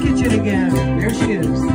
kitchen again. There she is.